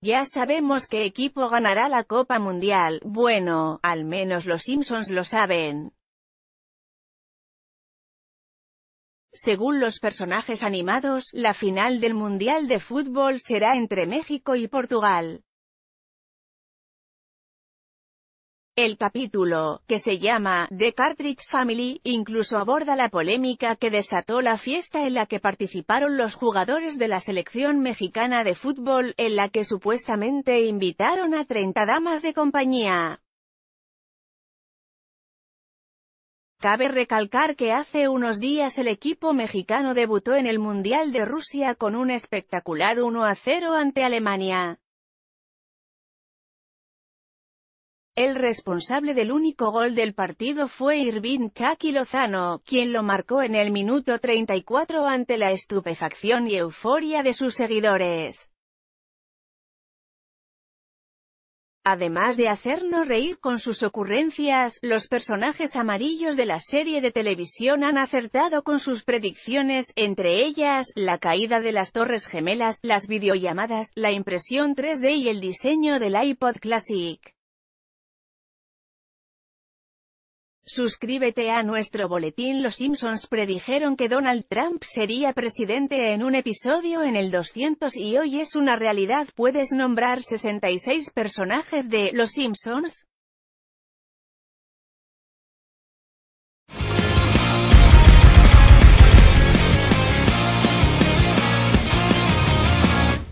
Ya sabemos qué equipo ganará la Copa Mundial, bueno, al menos los Simpsons lo saben. Según los personajes animados, la final del Mundial de Fútbol será entre México y Portugal. El capítulo, que se llama The Cartridge Family, incluso aborda la polémica que desató la fiesta en la que participaron los jugadores de la selección mexicana de fútbol, en la que supuestamente invitaron a 30 damas de compañía. Cabe recalcar que hace unos días el equipo mexicano debutó en el Mundial de Rusia con un espectacular 1 a 0 ante Alemania. El responsable del único gol del partido fue Irving Chucky Lozano, quien lo marcó en el minuto 34 ante la estupefacción y euforia de sus seguidores. Además de hacernos reír con sus ocurrencias, los personajes amarillos de la serie de televisión han acertado con sus predicciones, entre ellas, la caída de las Torres Gemelas, las videollamadas, la impresión 3D y el diseño del iPod Classic. Suscríbete a nuestro boletín Los Simpsons predijeron que Donald Trump sería presidente en un episodio en el 200 y hoy es una realidad. Puedes nombrar 66 personajes de Los Simpsons.